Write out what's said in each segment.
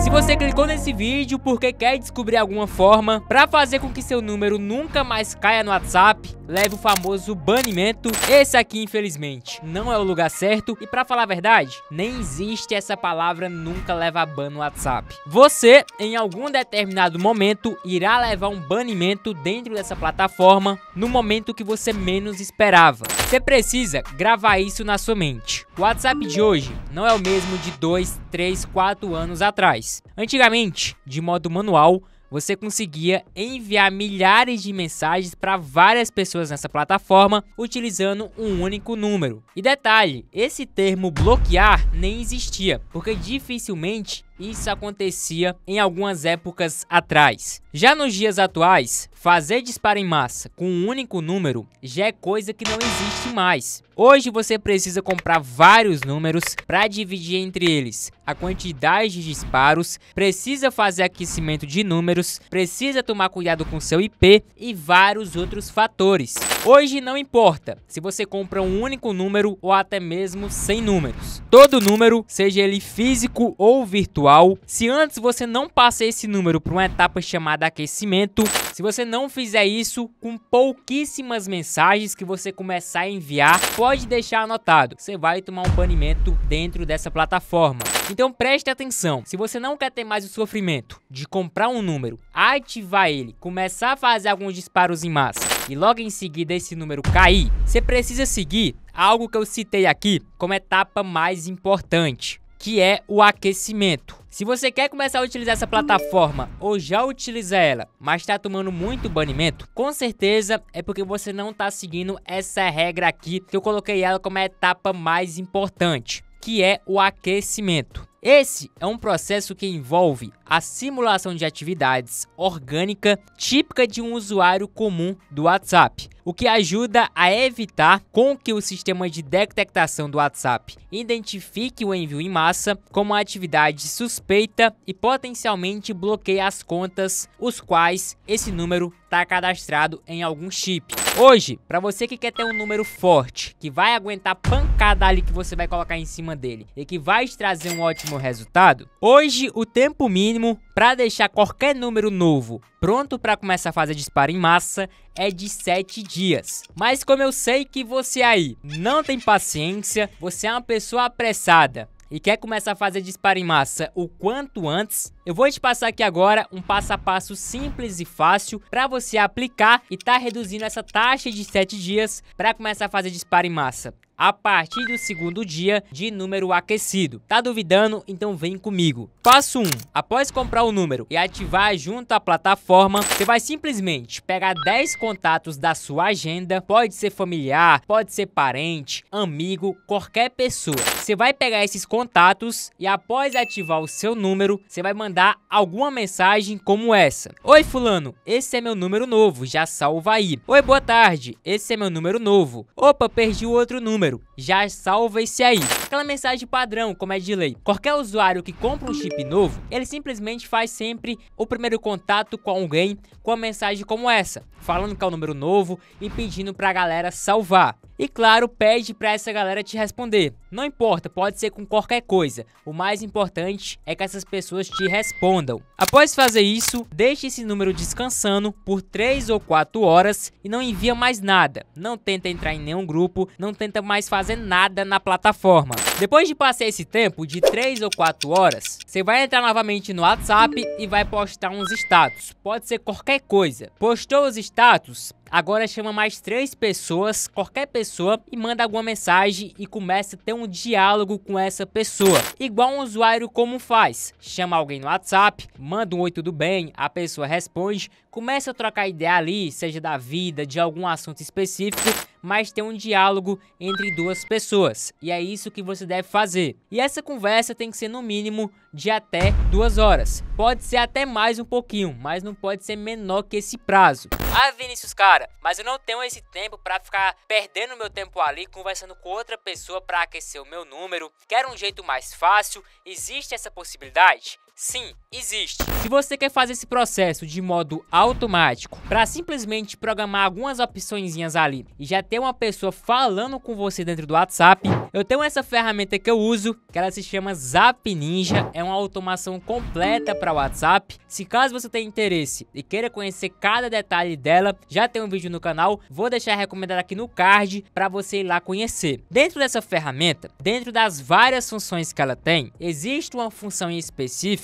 Se você clicou nesse vídeo porque quer descobrir alguma forma para fazer com que seu número nunca mais caia no WhatsApp, leve o famoso banimento, esse aqui infelizmente não é o lugar certo e para falar a verdade, nem existe essa palavra nunca leva ban no WhatsApp. Você, em algum determinado momento, irá levar um banimento dentro dessa plataforma no momento que você menos esperava. Você precisa gravar isso na sua mente. O WhatsApp de hoje não é o mesmo de 2, 3, 4 anos atrás. Antigamente, de modo manual, você conseguia enviar milhares de mensagens para várias pessoas nessa plataforma utilizando um único número. E detalhe, esse termo bloquear nem existia, porque dificilmente isso acontecia em algumas épocas atrás. Já nos dias atuais, fazer disparo em massa com um único número já é coisa que não existe mais. Hoje você precisa comprar vários números para dividir entre eles a quantidade de disparos, precisa fazer aquecimento de números, precisa tomar cuidado com seu IP e vários outros fatores. Hoje não importa se você compra um único número ou até mesmo 100 números. Todo número, seja ele físico ou virtual, se antes você não passa esse número para uma etapa chamada aquecimento, se você não fizer isso com pouquíssimas mensagens que você começar a enviar, pode deixar anotado, você vai tomar um banimento dentro dessa plataforma. Então preste atenção, se você não quer ter mais o sofrimento de comprar um número, ativar ele, começar a fazer alguns disparos em massa e logo em seguida esse número cair, você precisa seguir algo que eu citei aqui como etapa mais importante, que é o aquecimento. Se você quer começar a utilizar essa plataforma ou já utiliza ela, mas está tomando muito banimento, com certeza é porque você não está seguindo essa regra aqui que eu coloquei ela como a etapa mais importante, que é o aquecimento. Esse é um processo que envolve a simulação de atividades orgânica típica de um usuário comum do WhatsApp, o que ajuda a evitar com que o sistema de detectação do WhatsApp identifique o envio em massa como atividade suspeita e potencialmente bloqueie as contas os quais esse número está cadastrado em algum chip. Hoje, para você que quer ter um número forte, que vai aguentar pancada ali que você vai colocar em cima dele e que vai te trazer um ótimo resultado, hoje o tempo mínimo para deixar qualquer número novo pronto para começar a fazer disparo em massa é de 7 dias. Mas como eu sei que você aí não tem paciência, você é uma pessoa apressada e quer começar a fazer disparo em massa o quanto antes, eu vou te passar aqui agora um passo a passo simples e fácil para você aplicar e tá reduzindo essa taxa de 7 dias para começar a fazer disparo em massa a partir do segundo dia de número aquecido. Tá duvidando? Então vem comigo. Passo 1. Após comprar o número e ativar junto à plataforma, você vai simplesmente pegar 10 contatos da sua agenda, pode ser familiar, pode ser parente, amigo, qualquer pessoa. Você vai pegar esses contatos e após ativar o seu número, você vai mandar alguma mensagem como essa. Oi fulano, esse é meu número novo, já salva aí. Oi, boa tarde, esse é meu número novo. Opa, perdi o outro número já salva esse aí. Aquela mensagem padrão, como é de lei. Qualquer usuário que compra um chip novo, ele simplesmente faz sempre o primeiro contato com alguém com a mensagem como essa, falando que é o número novo e pedindo pra galera salvar. E claro, pede para essa galera te responder. Não importa, pode ser com qualquer coisa. O mais importante é que essas pessoas te respondam. Após fazer isso, deixe esse número descansando por 3 ou 4 horas e não envia mais nada. Não tenta entrar em nenhum grupo, não tenta mais fazer nada na plataforma. Depois de passar esse tempo de 3 ou 4 horas, você vai entrar novamente no WhatsApp e vai postar uns status. Pode ser qualquer coisa. Postou os status? Agora chama mais três pessoas, qualquer pessoa, e manda alguma mensagem e começa a ter um diálogo com essa pessoa. Igual um usuário como faz. Chama alguém no WhatsApp, manda um oi tudo bem, a pessoa responde, começa a trocar ideia ali, seja da vida, de algum assunto específico, mas tem um diálogo entre duas pessoas. E é isso que você deve fazer. E essa conversa tem que ser no mínimo de até duas horas. Pode ser até mais um pouquinho, mas não pode ser menor que esse prazo. Ah, Vinícius, cara, mas eu não tenho esse tempo para ficar perdendo meu tempo ali conversando com outra pessoa para aquecer o meu número. Quero um jeito mais fácil? Existe essa possibilidade? Sim, existe. Se você quer fazer esse processo de modo automático, para simplesmente programar algumas opções ali e já ter uma pessoa falando com você dentro do WhatsApp, eu tenho essa ferramenta que eu uso, que ela se chama Zap Ninja, é uma automação completa para WhatsApp. Se caso você tenha interesse e queira conhecer cada detalhe dela, já tem um vídeo no canal, vou deixar recomendado aqui no card para você ir lá conhecer. Dentro dessa ferramenta, dentro das várias funções que ela tem, existe uma função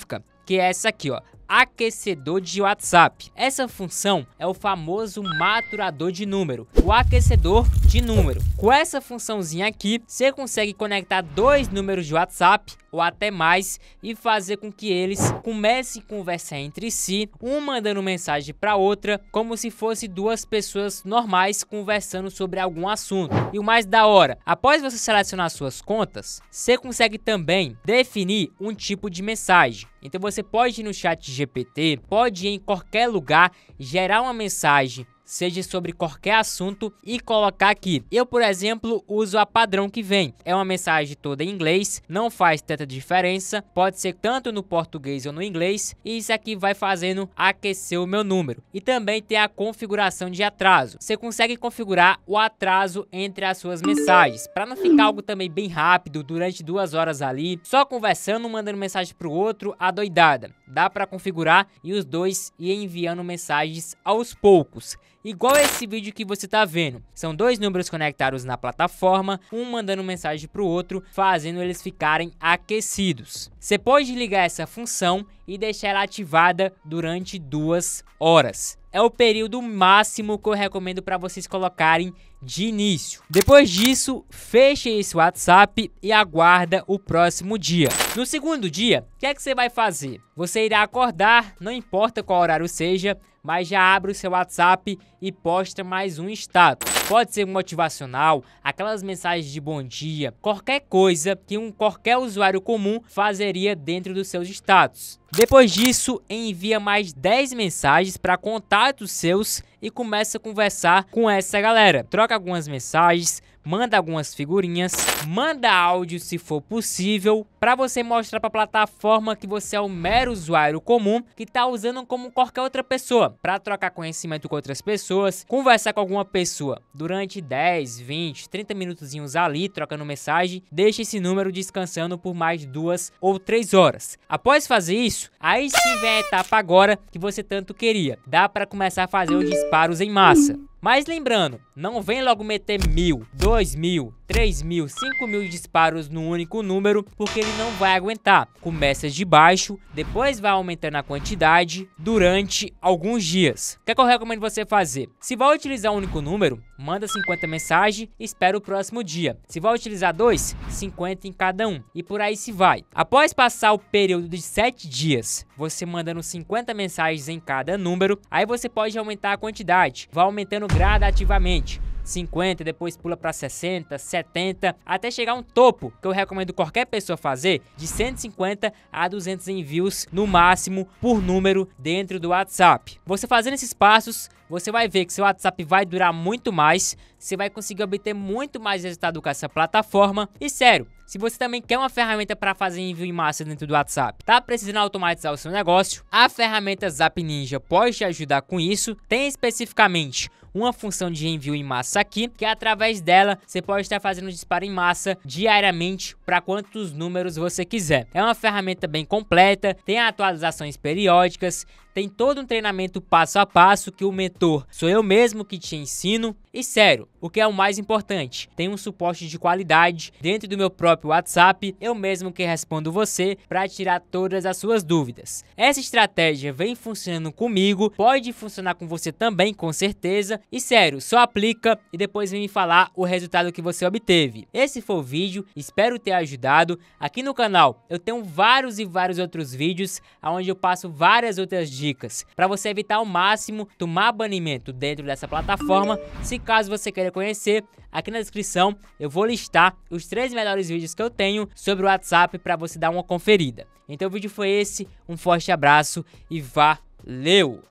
específica que é essa aqui, ó, aquecedor de WhatsApp. Essa função é o famoso maturador de número, o aquecedor de número. Com essa funçãozinha aqui, você consegue conectar dois números de WhatsApp ou até mais e fazer com que eles comecem a conversar entre si, um mandando mensagem para outra, como se fosse duas pessoas normais conversando sobre algum assunto. E o mais da hora, após você selecionar suas contas, você consegue também definir um tipo de mensagem. Então você pode ir no chat GPT, pode ir em qualquer lugar, gerar uma mensagem seja sobre qualquer assunto e colocar aqui. Eu, por exemplo, uso a padrão que vem. É uma mensagem toda em inglês, não faz tanta diferença, pode ser tanto no português ou no inglês, e isso aqui vai fazendo aquecer o meu número. E também tem a configuração de atraso. Você consegue configurar o atraso entre as suas mensagens, para não ficar algo também bem rápido durante duas horas ali, só conversando, mandando mensagem para o outro, adoidada. Dá para configurar e os dois ir enviando mensagens aos poucos igual esse vídeo que você tá vendo. São dois números conectados na plataforma, um mandando mensagem para o outro, fazendo eles ficarem aquecidos. Você pode ligar essa função e deixar ela ativada durante duas horas. É o período máximo que eu recomendo para vocês colocarem de início. Depois disso, feche esse WhatsApp e aguarda o próximo dia. No segundo dia, o que é que você vai fazer? Você irá acordar, não importa qual horário seja, mas já abre o seu WhatsApp e posta mais um status. Pode ser motivacional, aquelas mensagens de bom dia, qualquer coisa que um qualquer usuário comum fazeria dentro dos seus status. Depois disso, envia mais 10 mensagens para contatos seus e começa a conversar com essa galera. Troca algumas mensagens, manda algumas figurinhas, manda áudio se for possível, para você mostrar para a plataforma que você é um mero usuário comum que está usando como qualquer outra pessoa, para trocar conhecimento com outras pessoas, conversar com alguma pessoa durante 10, 20, 30 minutos ali, trocando mensagem, deixa esse número descansando por mais duas ou três horas. Após fazer isso, aí sim vem a etapa agora que você tanto queria. Dá para começar a fazer os disparos em massa. Mas lembrando, não vem logo meter mil, dois mil, 3 mil, 5 mil disparos no único número, porque ele não vai aguentar. Começa de baixo, depois vai aumentando a quantidade durante alguns dias. O que, é que eu recomendo você fazer? Se vai utilizar um único número, manda 50 mensagens e espera o próximo dia. Se vai utilizar dois, 50 em cada um. E por aí se vai. Após passar o período de 7 dias, você mandando 50 mensagens em cada número, aí você pode aumentar a quantidade. Vai aumentando gradativamente. 50, depois pula para 60, 70, até chegar um topo que eu recomendo qualquer pessoa fazer de 150 a 200 envios no máximo por número dentro do WhatsApp. Você fazendo esses passos, você vai ver que seu WhatsApp vai durar muito mais, você vai conseguir obter muito mais resultado com essa plataforma. E sério, se você também quer uma ferramenta para fazer envio em massa dentro do WhatsApp, tá precisando automatizar o seu negócio, a ferramenta Zap Ninja pode te ajudar com isso. Tem especificamente uma função de envio em massa aqui, que através dela você pode estar fazendo disparo em massa diariamente para quantos números você quiser. É uma ferramenta bem completa, tem atualizações periódicas, tem todo um treinamento passo a passo que o mentor sou eu mesmo que te ensino. E sério, o que é o mais importante, tem um suporte de qualidade dentro do meu próprio WhatsApp, eu mesmo que respondo você para tirar todas as suas dúvidas. Essa estratégia vem funcionando comigo, pode funcionar com você também, com certeza. E sério, só aplica e depois vem me falar o resultado que você obteve. Esse foi o vídeo, espero ter ajudado. Aqui no canal eu tenho vários e vários outros vídeos onde eu passo várias outras dicas para você evitar ao máximo tomar banimento dentro dessa plataforma. Se caso você queira conhecer, aqui na descrição eu vou listar os três melhores vídeos que eu tenho sobre o WhatsApp para você dar uma conferida. Então o vídeo foi esse, um forte abraço e valeu!